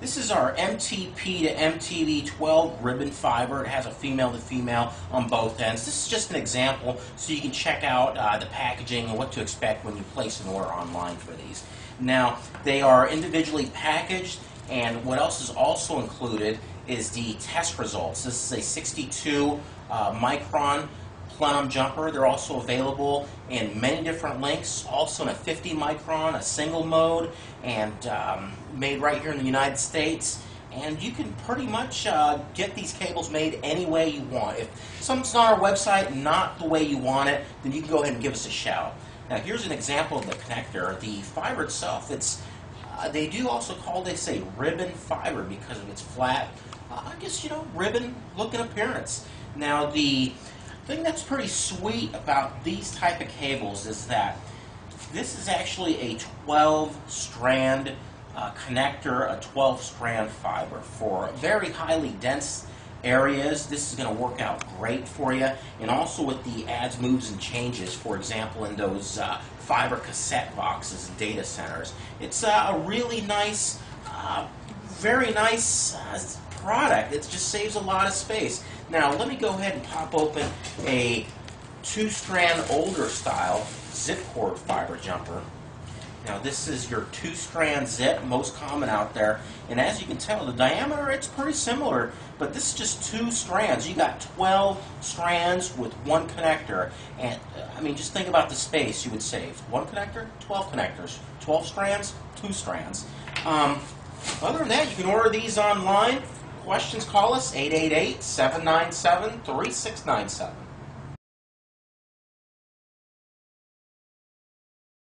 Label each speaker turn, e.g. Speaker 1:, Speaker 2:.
Speaker 1: This is our MTP to MTP 12 ribbon fiber. It has a female to female on both ends. This is just an example so you can check out uh, the packaging and what to expect when you place an order online for these. Now, they are individually packaged and what else is also included is the test results. This is a 62 uh, micron plenum jumper. They're also available in many different lengths, also in a 50 micron, a single mode, and um, made right here in the United States. And you can pretty much uh, get these cables made any way you want. If something's on our website not the way you want it, then you can go ahead and give us a shout. Now here's an example of the connector. The fiber itself, it's uh, they do also call this a ribbon fiber because of its flat, uh, I guess, you know, ribbon looking appearance. Now the thing that's pretty sweet about these type of cables is that this is actually a 12 strand uh, connector, a 12 strand fiber for very highly dense areas. This is going to work out great for you. And also with the adds, moves, and changes, for example, in those uh, fiber cassette boxes and data centers. It's uh, a really nice, uh, very nice uh, product. It just saves a lot of space. Now, let me go ahead and pop open a two-strand older style zip cord fiber jumper. Now this is your two-strand zip, most common out there. And as you can tell, the diameter, it's pretty similar, but this is just two strands. You got 12 strands with one connector. And uh, I mean, just think about the space you would save. One connector, 12 connectors. 12 strands, two strands. Um, other than that, you can order these online. Questions, call us 888 797 3697.